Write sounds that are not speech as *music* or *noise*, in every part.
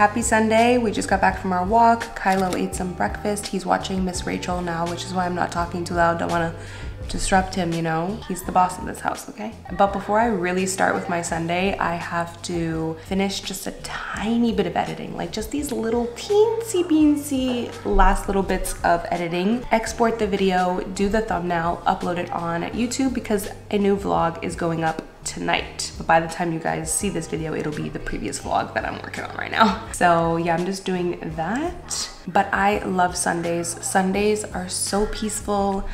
happy Sunday. We just got back from our walk. Kylo ate some breakfast. He's watching Miss Rachel now, which is why I'm not talking too loud. Don't wanna disrupt him, you know? He's the boss of this house, okay? But before I really start with my Sunday, I have to finish just a tiny bit of editing, like just these little teensy beansy last little bits of editing. Export the video, do the thumbnail, upload it on YouTube because a new vlog is going up tonight. But by the time you guys see this video, it'll be the previous vlog that I'm working on right now. So yeah, I'm just doing that. But I love Sundays. Sundays are so peaceful.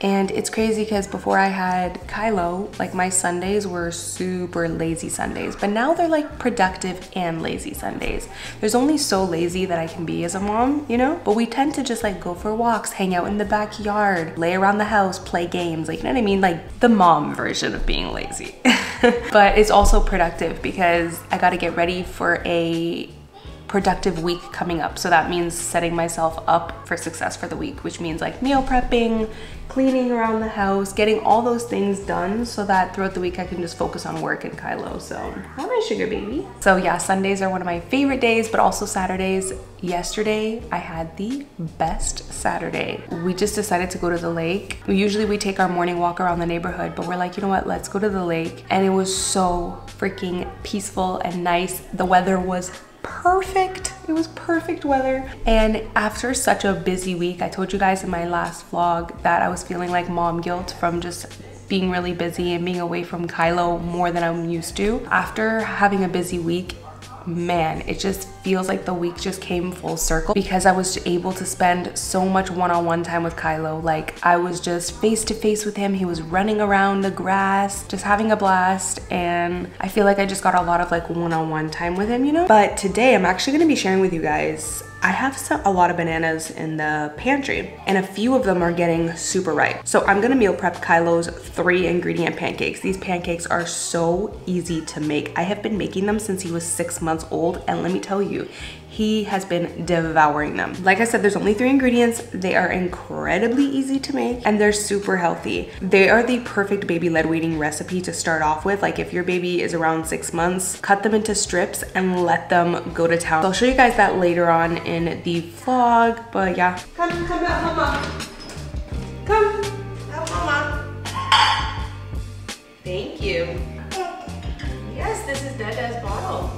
And it's crazy because before I had Kylo, like my Sundays were super lazy Sundays, but now they're like productive and lazy Sundays. There's only so lazy that I can be as a mom, you know? But we tend to just like go for walks, hang out in the backyard, lay around the house, play games, like, you know what I mean? Like the mom version of being lazy. *laughs* but it's also productive because I gotta get ready for a productive week coming up. So that means setting myself up for success for the week, which means like meal prepping, cleaning around the house, getting all those things done so that throughout the week I can just focus on work and Kylo. So, hi my sugar baby. So yeah, Sundays are one of my favorite days, but also Saturdays. Yesterday, I had the best Saturday. We just decided to go to the lake. Usually we take our morning walk around the neighborhood, but we're like, you know what, let's go to the lake. And it was so freaking peaceful and nice. The weather was perfect. It was perfect weather. And after such a busy week, I told you guys in my last vlog that I was feeling like mom guilt from just being really busy and being away from Kylo more than I'm used to. After having a busy week, man, it just feels like the week just came full circle because I was able to spend so much one-on-one -on -one time with Kylo. Like I was just face to face with him. He was running around the grass, just having a blast. And I feel like I just got a lot of like one-on-one -on -one time with him, you know? But today I'm actually gonna be sharing with you guys I have a lot of bananas in the pantry and a few of them are getting super ripe. So I'm gonna meal prep Kylo's three ingredient pancakes. These pancakes are so easy to make. I have been making them since he was six months old and let me tell you, he has been devouring them. Like I said, there's only three ingredients. They are incredibly easy to make and they're super healthy. They are the perfect baby led weaning recipe to start off with. Like if your baby is around six months, cut them into strips and let them go to town. So I'll show you guys that later on in the vlog, but yeah. Come, come out, mama. Come, out, mama. Thank you. Yes, this is Dada's bottle.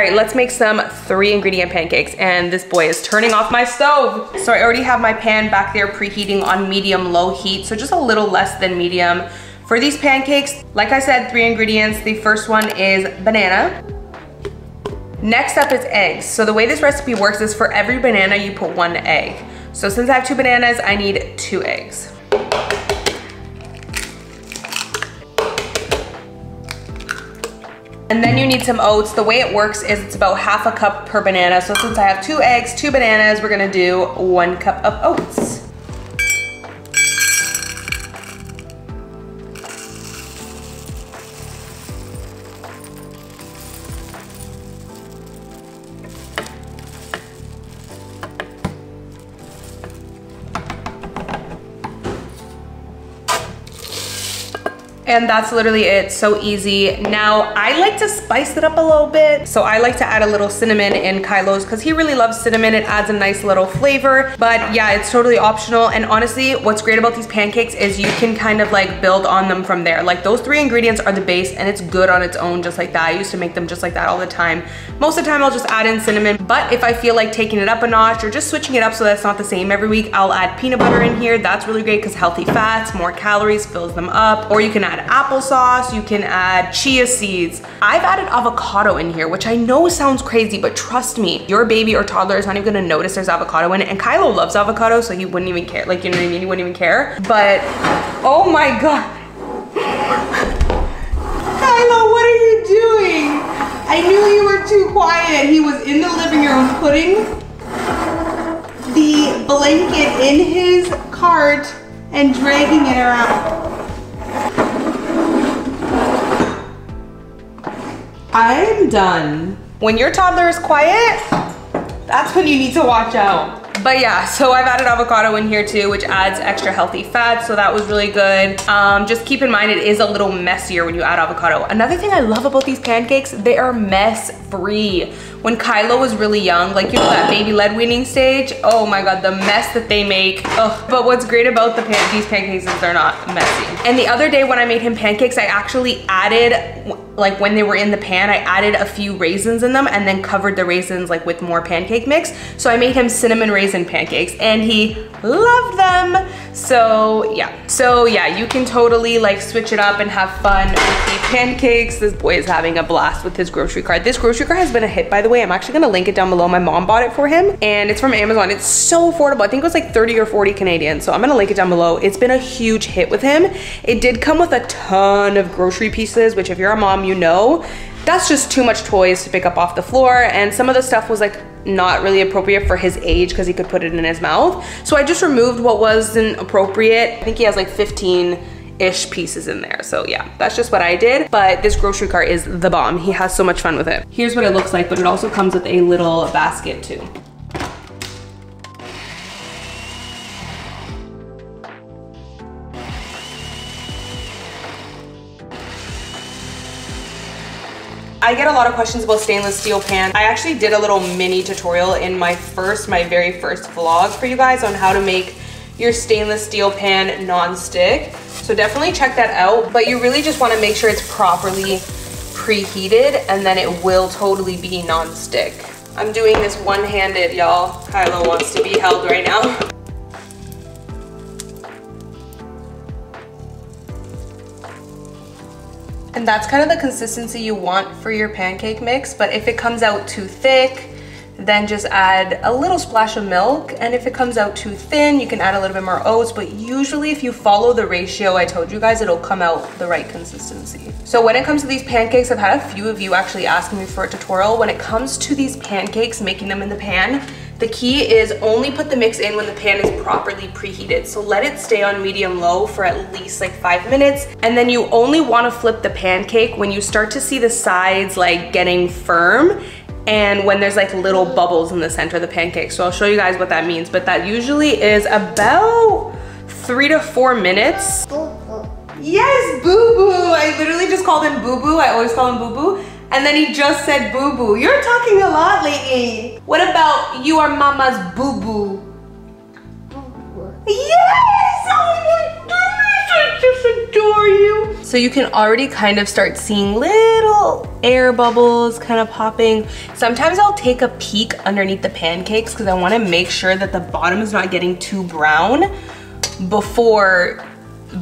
Right, let's make some three ingredient pancakes. And this boy is turning off my stove. So I already have my pan back there preheating on medium low heat. So just a little less than medium. For these pancakes, like I said, three ingredients. The first one is banana. Next up is eggs. So the way this recipe works is for every banana, you put one egg. So since I have two bananas, I need two eggs. And then you need some oats. The way it works is it's about half a cup per banana. So since I have two eggs, two bananas, we're gonna do one cup of oats. And that's literally it, so easy. Now, I like to spice it up a little bit. So I like to add a little cinnamon in Kylo's because he really loves cinnamon. It adds a nice little flavor. But yeah, it's totally optional. And honestly, what's great about these pancakes is you can kind of like build on them from there. Like those three ingredients are the base and it's good on its own just like that. I used to make them just like that all the time. Most of the time I'll just add in cinnamon. But if I feel like taking it up a notch or just switching it up so that's not the same every week, I'll add peanut butter in here. That's really great because healthy fats, more calories, fills them up. Or you can add applesauce, you can add chia seeds. I've added avocado in here, which I know sounds crazy, but trust me, your baby or toddler is not even gonna notice there's avocado in it. And Kylo loves avocado, so he wouldn't even care. Like, you know what I mean? He wouldn't even care. But, oh my God. *laughs* Kylo, what are you doing? I knew you were too quiet. He was in the living room putting the blanket in his cart and dragging it around. I'm done. When your toddler is quiet, that's when you need to watch out. But yeah, so I've added avocado in here too, which adds extra healthy fats, so that was really good. Um, just keep in mind, it is a little messier when you add avocado. Another thing I love about these pancakes, they are mess free. When Kylo was really young, like you know that baby led weaning stage, oh my God, the mess that they make. Ugh. But what's great about the pan these pancakes is they're not messy. And the other day when I made him pancakes, I actually added, like when they were in the pan, I added a few raisins in them and then covered the raisins like with more pancake mix. So I made him cinnamon raisin pancakes and he loved them. So yeah, so yeah, you can totally like switch it up and have fun with the pancakes. This boy is having a blast with his grocery cart. This grocery cart has been a hit by the way. I'm actually gonna link it down below. My mom bought it for him and it's from Amazon. It's so affordable. I think it was like 30 or 40 Canadian. So I'm gonna link it down below. It's been a huge hit with him. It did come with a ton of grocery pieces, which if you're a mom, you know, that's just too much toys to pick up off the floor. And some of the stuff was like not really appropriate for his age because he could put it in his mouth. So I just removed what wasn't appropriate. I think he has like 15 ish pieces in there. So yeah, that's just what I did. But this grocery cart is the bomb. He has so much fun with it. Here's what it looks like, but it also comes with a little basket too. I get a lot of questions about stainless steel pans. I actually did a little mini tutorial in my first, my very first vlog for you guys on how to make your stainless steel pan non-stick. So definitely check that out. But you really just wanna make sure it's properly preheated and then it will totally be non-stick. I'm doing this one-handed, y'all. Kylo wants to be held right now. And that's kind of the consistency you want for your pancake mix, but if it comes out too thick, then just add a little splash of milk. And if it comes out too thin, you can add a little bit more oats, but usually if you follow the ratio I told you guys, it'll come out the right consistency. So when it comes to these pancakes, I've had a few of you actually asking me for a tutorial. When it comes to these pancakes, making them in the pan, the key is only put the mix in when the pan is properly preheated. So let it stay on medium low for at least like five minutes. And then you only wanna flip the pancake when you start to see the sides like getting firm and when there's like little bubbles in the center of the pancake. So I'll show you guys what that means, but that usually is about three to four minutes. Yes, Boo Boo. I literally just called him Boo Boo. I always call him Boo Boo. And then he just said boo boo. You're talking a lot lately. What about you are mama's boo boo? Yes! Oh my goodness, just adore you. So you can already kind of start seeing little air bubbles kind of popping. Sometimes I'll take a peek underneath the pancakes because I want to make sure that the bottom is not getting too brown before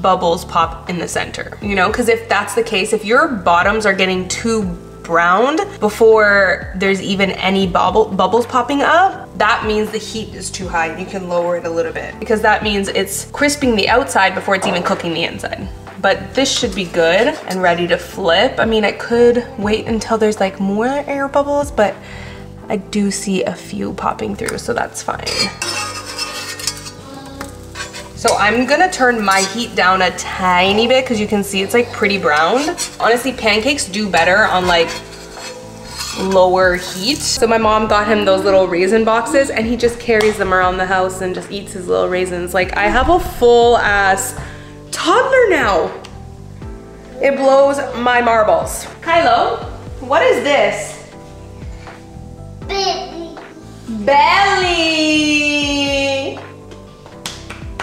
bubbles pop in the center, you know? Because if that's the case, if your bottoms are getting too browned before there's even any bubble, bubbles popping up, that means the heat is too high. You can lower it a little bit because that means it's crisping the outside before it's even cooking the inside. But this should be good and ready to flip. I mean, I could wait until there's like more air bubbles, but I do see a few popping through, so that's fine. So I'm gonna turn my heat down a tiny bit because you can see it's like pretty brown. Honestly, pancakes do better on like lower heat. So my mom got him those little raisin boxes and he just carries them around the house and just eats his little raisins. Like I have a full ass toddler now. It blows my marbles. Kylo, what is this? Baby. Belly!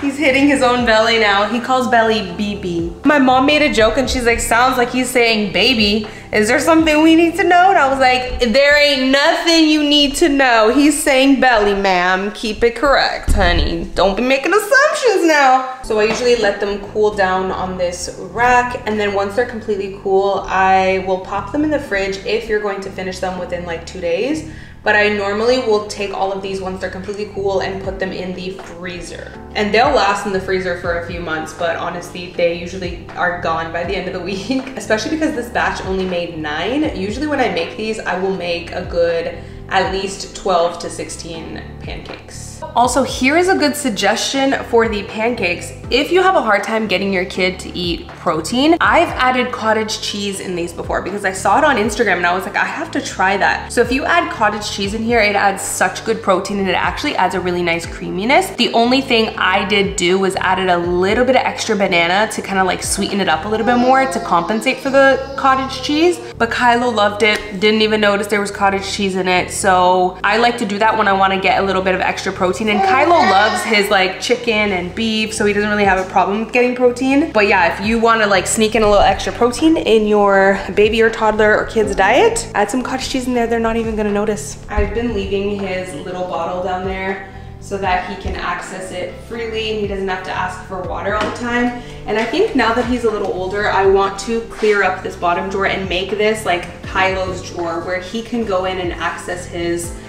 He's hitting his own belly now. He calls Belly BB. My mom made a joke and she's like, sounds like he's saying baby. Is there something we need to know? And I was like, there ain't nothing you need to know. He's saying belly, ma'am. Keep it correct, honey. Don't be making assumptions now. So I usually let them cool down on this rack. And then once they're completely cool, I will pop them in the fridge if you're going to finish them within like two days but I normally will take all of these once they're completely cool and put them in the freezer. And they'll last in the freezer for a few months, but honestly, they usually are gone by the end of the *laughs* week, especially because this batch only made nine. Usually when I make these, I will make a good at least 12 to 16 pancakes. Also, here is a good suggestion for the pancakes. If you have a hard time getting your kid to eat protein, I've added cottage cheese in these before because I saw it on Instagram and I was like, I have to try that. So if you add cottage cheese in here, it adds such good protein and it actually adds a really nice creaminess. The only thing I did do was added a little bit of extra banana to kind of like sweeten it up a little bit more to compensate for the cottage cheese. But Kylo loved it, didn't even notice there was cottage cheese in it. So I like to do that when I wanna get a little bit of extra protein. And Kylo loves his like chicken and beef, so he doesn't really have a problem with getting protein. But yeah, if you wanna like sneak in a little extra protein in your baby or toddler or kid's diet, add some cottage cheese in there, they're not even gonna notice. I've been leaving his little bottle down there so that he can access it freely and he doesn't have to ask for water all the time. And I think now that he's a little older, I want to clear up this bottom drawer and make this like Kylo's drawer where he can go in and access his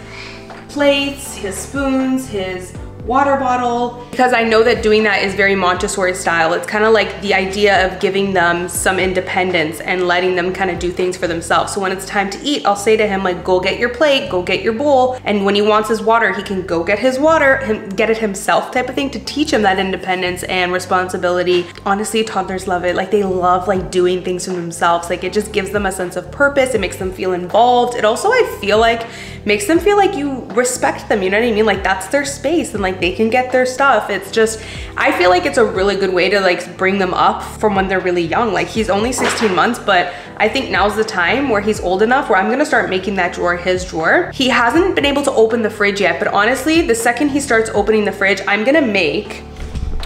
plates, his spoons, his water bottle because I know that doing that is very Montessori style. It's kind of like the idea of giving them some independence and letting them kind of do things for themselves. So when it's time to eat, I'll say to him like, go get your plate, go get your bowl. And when he wants his water, he can go get his water, get it himself type of thing to teach him that independence and responsibility. Honestly, toddlers love it. Like they love like doing things for themselves. Like it just gives them a sense of purpose. It makes them feel involved. It also, I feel like, makes them feel like you respect them. You know what I mean? Like that's their space and like like they can get their stuff. It's just, I feel like it's a really good way to like bring them up from when they're really young. Like he's only 16 months, but I think now's the time where he's old enough where I'm gonna start making that drawer his drawer. He hasn't been able to open the fridge yet, but honestly, the second he starts opening the fridge, I'm gonna make,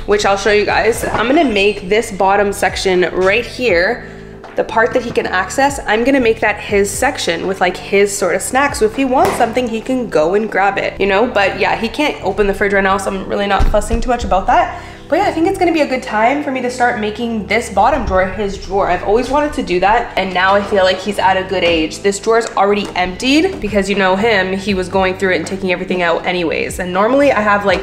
which I'll show you guys, I'm gonna make this bottom section right here the part that he can access, I'm gonna make that his section with like his sort of snacks. So if he wants something, he can go and grab it, you know? But yeah, he can't open the fridge right now, so I'm really not fussing too much about that. But yeah, I think it's gonna be a good time for me to start making this bottom drawer his drawer. I've always wanted to do that, and now I feel like he's at a good age. This drawer is already emptied because you know him, he was going through it and taking everything out anyways. And normally I have like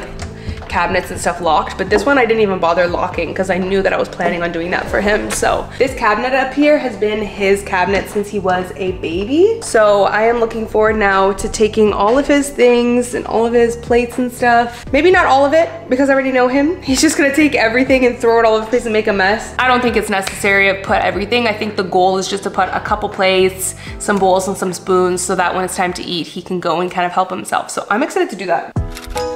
cabinets and stuff locked, but this one I didn't even bother locking because I knew that I was planning on doing that for him. So this cabinet up here has been his cabinet since he was a baby. So I am looking forward now to taking all of his things and all of his plates and stuff. Maybe not all of it because I already know him. He's just gonna take everything and throw it all over the place and make a mess. I don't think it's necessary to put everything. I think the goal is just to put a couple plates, some bowls and some spoons so that when it's time to eat, he can go and kind of help himself. So I'm excited to do that.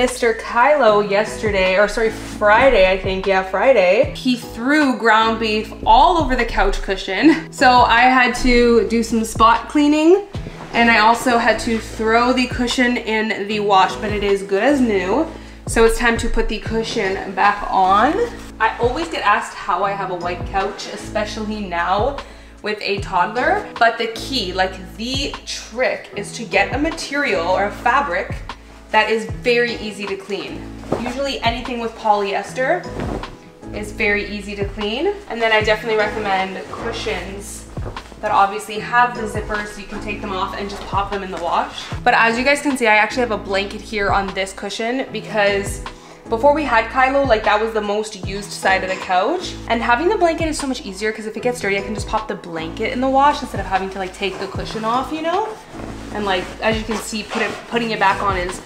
Mr. Kylo yesterday, or sorry, Friday, I think, yeah, Friday, he threw ground beef all over the couch cushion. So I had to do some spot cleaning and I also had to throw the cushion in the wash, but it is good as new. So it's time to put the cushion back on. I always get asked how I have a white couch, especially now with a toddler. But the key, like the trick is to get a material or a fabric that is very easy to clean. Usually anything with polyester is very easy to clean. And then I definitely recommend cushions that obviously have the zippers so you can take them off and just pop them in the wash. But as you guys can see, I actually have a blanket here on this cushion because before we had Kylo, like that was the most used side of the couch. And having the blanket is so much easier because if it gets dirty, I can just pop the blanket in the wash instead of having to like take the cushion off, you know? And like, as you can see, put it, putting it back on is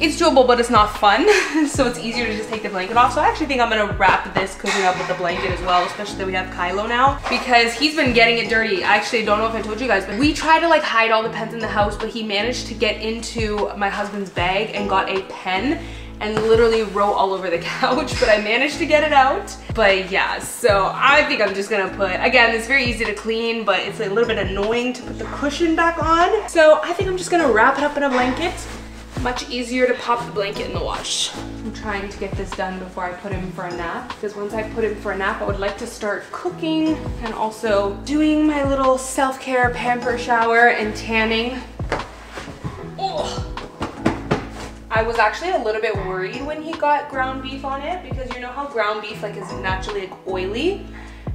it's doable, but it's not fun. *laughs* so it's easier to just take the blanket off. So I actually think I'm gonna wrap this cushion up with the blanket as well, especially that we have Kylo now because he's been getting it dirty. I actually don't know if I told you guys, but we tried to like hide all the pens in the house, but he managed to get into my husband's bag and got a pen and literally wrote all over the *laughs* couch, but I managed to get it out. But yeah, so I think I'm just gonna put, again, it's very easy to clean, but it's a little bit annoying to put the cushion back on. So I think I'm just gonna wrap it up in a blanket. Much easier to pop the blanket in the wash. I'm trying to get this done before I put him for a nap, because once I put him for a nap, I would like to start cooking and also doing my little self-care pamper shower and tanning. Oh. I was actually a little bit worried when he got ground beef on it because you know how ground beef like is naturally like oily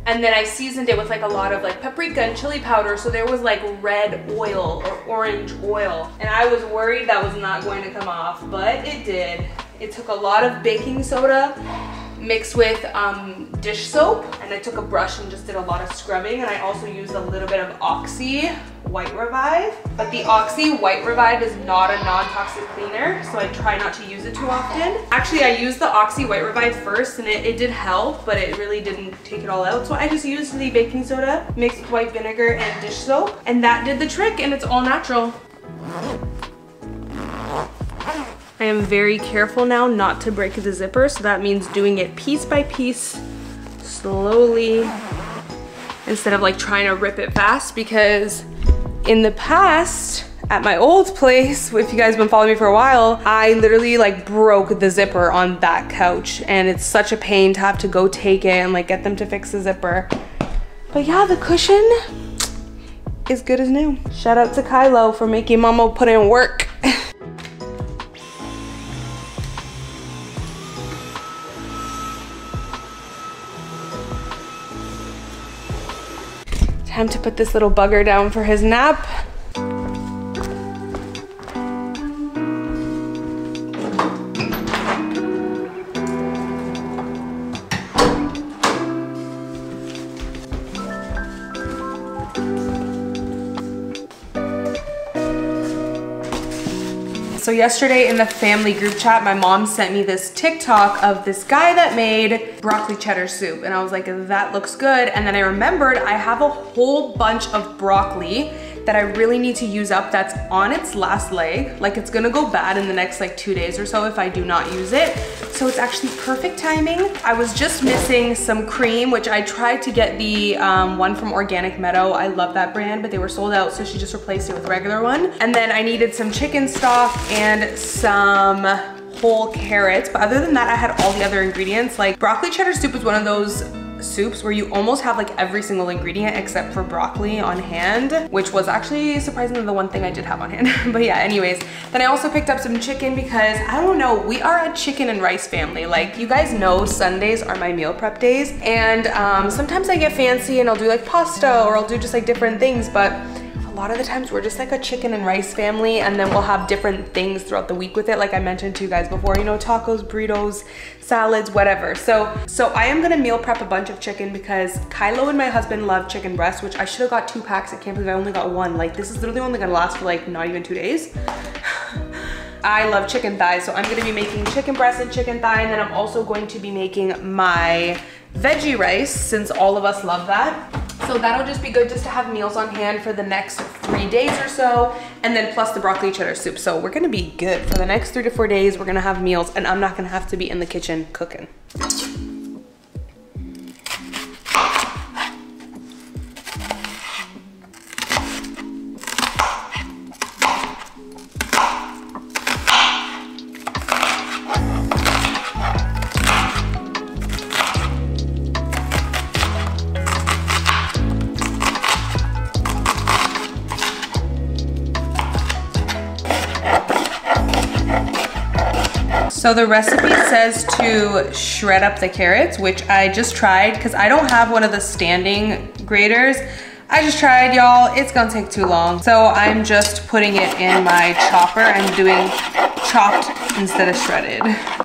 and then I seasoned it with like a lot of like paprika and chili powder so there was like red oil or orange oil and I was worried that was not going to come off but it did. It took a lot of baking soda mixed with um, dish soap and I took a brush and just did a lot of scrubbing and I also used a little bit of Oxy White Revive. But the Oxy White Revive is not a non-toxic cleaner, so I try not to use it too often. Actually, I used the Oxy White Revive first and it, it did help, but it really didn't take it all out. So I just used the baking soda mixed with white vinegar and dish soap and that did the trick and it's all natural. I am very careful now not to break the zipper, so that means doing it piece by piece, slowly, instead of like trying to rip it fast because in the past, at my old place, *laughs* if you guys have been following me for a while, I literally like broke the zipper on that couch and it's such a pain to have to go take it and like get them to fix the zipper. But yeah, the cushion is good as new. Shout out to Kylo for making mama put in work. *laughs* Time to put this little bugger down for his nap. Yesterday in the family group chat, my mom sent me this TikTok of this guy that made broccoli cheddar soup. And I was like, that looks good. And then I remembered I have a whole bunch of broccoli that I really need to use up that's on its last leg. Like it's gonna go bad in the next like two days or so if I do not use it. So it's actually perfect timing. I was just missing some cream, which I tried to get the um, one from Organic Meadow. I love that brand, but they were sold out. So she just replaced it with regular one. And then I needed some chicken stock and some whole carrots. But other than that, I had all the other ingredients. Like broccoli cheddar soup is one of those soups where you almost have like every single ingredient except for broccoli on hand, which was actually surprisingly the one thing I did have on hand. *laughs* but yeah, anyways, then I also picked up some chicken because I don't know, we are a chicken and rice family. Like you guys know Sundays are my meal prep days and um, sometimes I get fancy and I'll do like pasta or I'll do just like different things, but a lot of the times we're just like a chicken and rice family and then we'll have different things throughout the week with it like I mentioned to you guys before you know tacos burritos salads whatever. So so I am gonna meal prep a bunch of chicken because Kylo and my husband love chicken breast which I should have got two packs I can't believe I only got one. Like this is literally only gonna last for like not even two days. *laughs* I love chicken thighs so I'm gonna be making chicken breast and chicken thigh and then I'm also going to be making my veggie rice since all of us love that so that'll just be good just to have meals on hand for the next three days or so. And then plus the broccoli cheddar soup. So we're gonna be good for the next three to four days. We're gonna have meals and I'm not gonna have to be in the kitchen cooking. So the recipe says to shred up the carrots, which I just tried because I don't have one of the standing graters. I just tried, y'all. It's gonna take too long. So I'm just putting it in my chopper and doing chopped instead of shredded.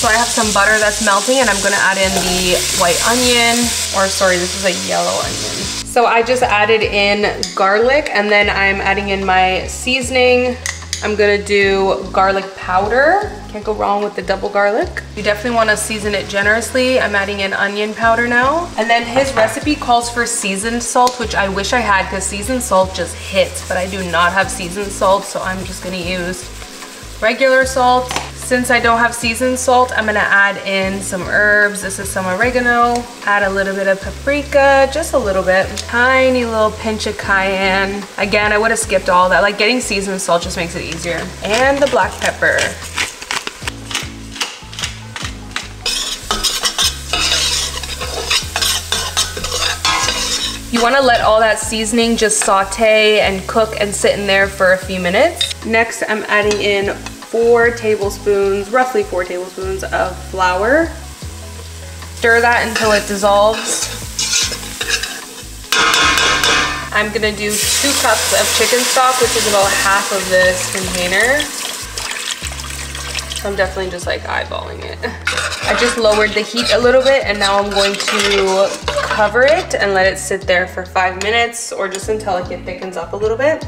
So I have some butter that's melting and I'm gonna add in the white onion, or sorry, this is a yellow onion. So I just added in garlic and then I'm adding in my seasoning. I'm gonna do garlic powder. Can't go wrong with the double garlic. You definitely wanna season it generously. I'm adding in onion powder now. And then his recipe calls for seasoned salt, which I wish I had because seasoned salt just hits, but I do not have seasoned salt, so I'm just gonna use regular salt. Since I don't have seasoned salt, I'm gonna add in some herbs. This is some oregano, add a little bit of paprika, just a little bit. Tiny little pinch of cayenne. Again, I would have skipped all that. Like getting seasoned salt just makes it easier. And the black pepper. You wanna let all that seasoning just saute and cook and sit in there for a few minutes. Next, I'm adding in four tablespoons, roughly four tablespoons of flour. Stir that until it dissolves. I'm gonna do two cups of chicken stock, which is about half of this container. So I'm definitely just like eyeballing it. I just lowered the heat a little bit and now I'm going to cover it and let it sit there for five minutes or just until like it thickens up a little bit.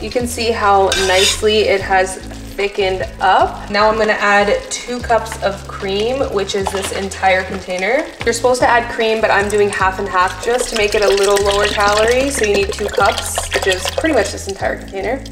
You can see how nicely it has thickened up. Now I'm gonna add two cups of cream, which is this entire container. You're supposed to add cream, but I'm doing half and half just to make it a little lower calorie. So you need two cups, which is pretty much this entire container.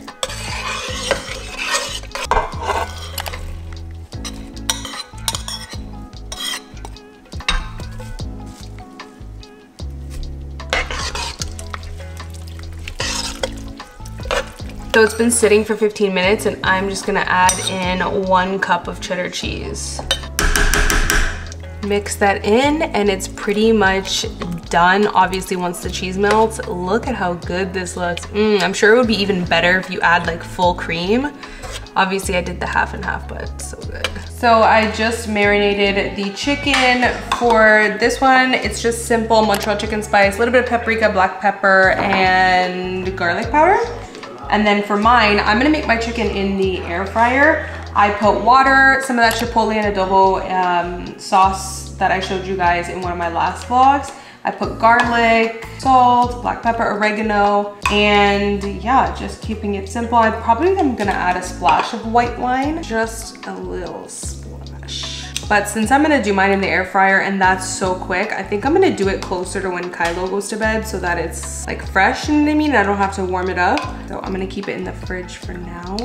So it's been sitting for 15 minutes and I'm just gonna add in one cup of cheddar cheese. Mix that in and it's pretty much done. Obviously once the cheese melts, look at how good this looks. Mm, I'm sure it would be even better if you add like full cream. Obviously I did the half and half, but so good. So I just marinated the chicken. For this one, it's just simple Montreal chicken spice, a little bit of paprika, black pepper, and garlic powder. And then for mine, I'm gonna make my chicken in the air fryer. I put water, some of that chipotle and adobo um, sauce that I showed you guys in one of my last vlogs. I put garlic, salt, black pepper, oregano, and yeah, just keeping it simple. I probably am gonna add a splash of white wine, just a little but since I'm gonna do mine in the air fryer and that's so quick, I think I'm gonna do it closer to when Kylo goes to bed so that it's like fresh, you know what I mean? I don't have to warm it up. So I'm gonna keep it in the fridge for now.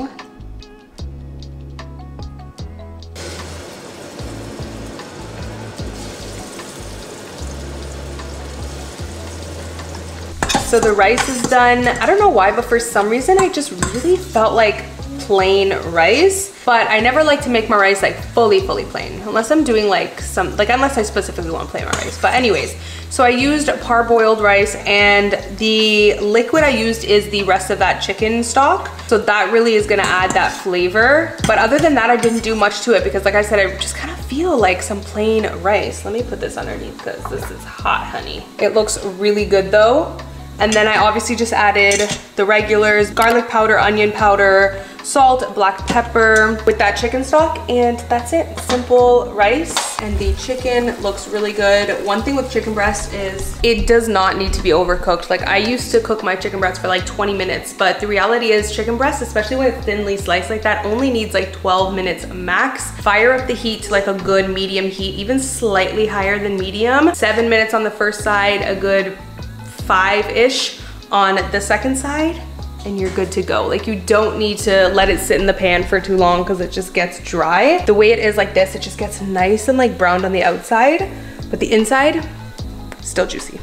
So the rice is done. I don't know why, but for some reason, I just really felt like plain rice, but I never like to make my rice like fully, fully plain, unless I'm doing like some, like unless I specifically want to plain my rice. But anyways, so I used parboiled rice and the liquid I used is the rest of that chicken stock. So that really is gonna add that flavor. But other than that, I didn't do much to it because like I said, I just kind of feel like some plain rice. Let me put this underneath because this is hot, honey. It looks really good though. And then I obviously just added the regulars, garlic powder, onion powder, salt, black pepper with that chicken stock and that's it. Simple rice and the chicken looks really good. One thing with chicken breast is it does not need to be overcooked. Like I used to cook my chicken breast for like 20 minutes, but the reality is chicken breast, especially when it's thinly sliced like that, only needs like 12 minutes max. Fire up the heat to like a good medium heat, even slightly higher than medium. Seven minutes on the first side, a good five-ish on the second side and you're good to go. Like you don't need to let it sit in the pan for too long because it just gets dry. The way it is like this, it just gets nice and like browned on the outside, but the inside, still juicy.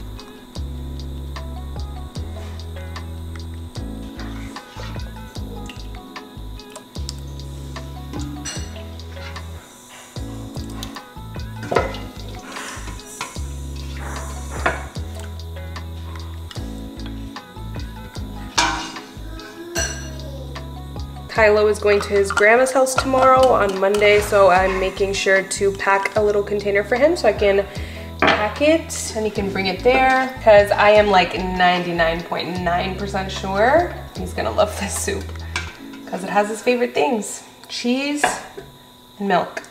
Kylo is going to his grandma's house tomorrow on Monday, so I'm making sure to pack a little container for him so I can pack it and he can bring it there because I am like 99.9% .9 sure he's gonna love this soup because it has his favorite things. cheese, and milk.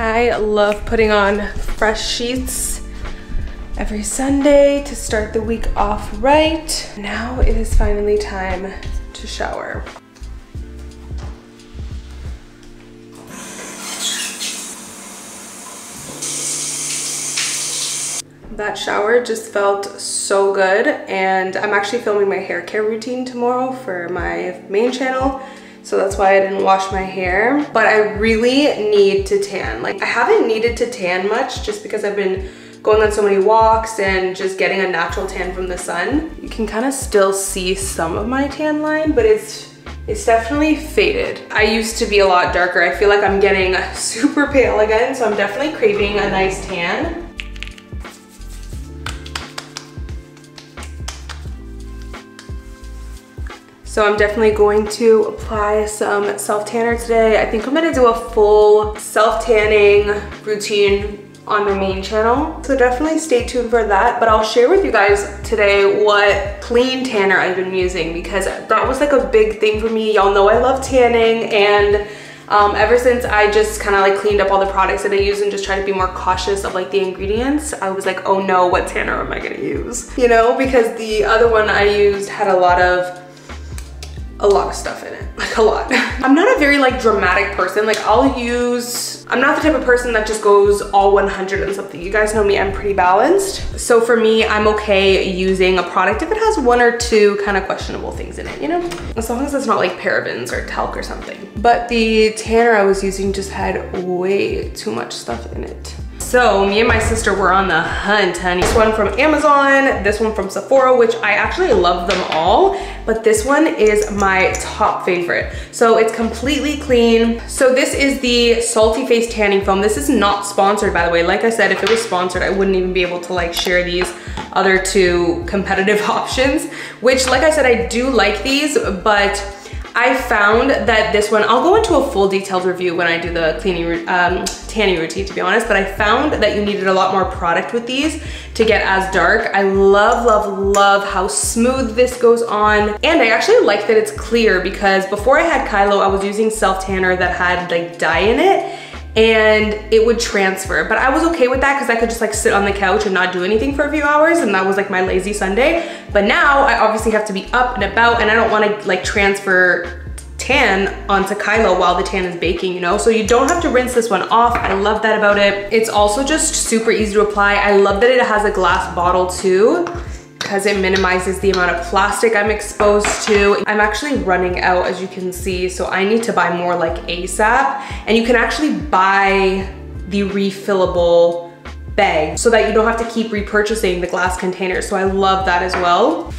I love putting on fresh sheets every Sunday to start the week off right. Now it is finally time to shower. That shower just felt so good and I'm actually filming my hair care routine tomorrow for my main channel so that's why I didn't wash my hair. But I really need to tan. Like I haven't needed to tan much just because I've been going on so many walks and just getting a natural tan from the sun. You can kind of still see some of my tan line, but it's it's definitely faded. I used to be a lot darker. I feel like I'm getting *laughs* super pale again, so I'm definitely craving a nice tan. So I'm definitely going to apply some self-tanner today. I think I'm gonna do a full self-tanning routine on my main channel. So definitely stay tuned for that. But I'll share with you guys today what clean tanner I've been using because that was like a big thing for me. Y'all know I love tanning and um, ever since I just kind of like cleaned up all the products that I use and just try to be more cautious of like the ingredients, I was like, oh no, what tanner am I gonna use? You know, because the other one I used had a lot of a lot of stuff in it, like a lot. *laughs* I'm not a very like dramatic person. Like I'll use, I'm not the type of person that just goes all 100 and something. You guys know me, I'm pretty balanced. So for me, I'm okay using a product if it has one or two kind of questionable things in it, you know? As long as it's not like parabens or talc or something. But the tanner I was using just had way too much stuff in it. So me and my sister were on the hunt, honey. This one from Amazon, this one from Sephora, which I actually love them all, but this one is my top favorite. So it's completely clean. So this is the Salty Face Tanning Foam. This is not sponsored, by the way. Like I said, if it was sponsored, I wouldn't even be able to like share these other two competitive *laughs* options, which like I said, I do like these, but I found that this one, I'll go into a full detailed review when I do the cleaning, um, tanning routine to be honest, but I found that you needed a lot more product with these to get as dark. I love, love, love how smooth this goes on. And I actually like that it's clear because before I had Kylo, I was using self tanner that had like dye in it and it would transfer. But I was okay with that because I could just like sit on the couch and not do anything for a few hours and that was like my lazy Sunday. But now I obviously have to be up and about and I don't want to like transfer tan onto Kylo while the tan is baking, you know? So you don't have to rinse this one off. I love that about it. It's also just super easy to apply. I love that it has a glass bottle too because it minimizes the amount of plastic I'm exposed to. I'm actually running out as you can see, so I need to buy more like ASAP. And you can actually buy the refillable bag so that you don't have to keep repurchasing the glass containers. So I love that as well.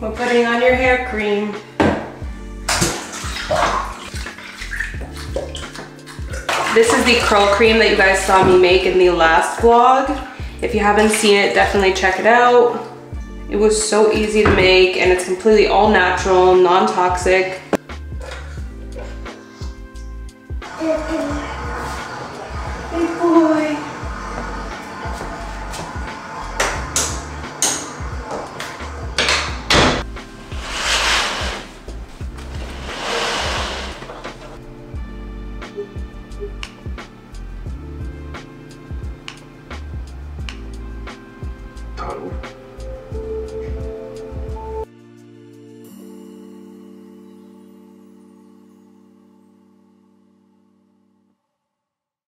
We're putting on your hair cream. This is the curl cream that you guys saw me make in the last vlog. If you haven't seen it, definitely check it out. It was so easy to make and it's completely all natural, non-toxic.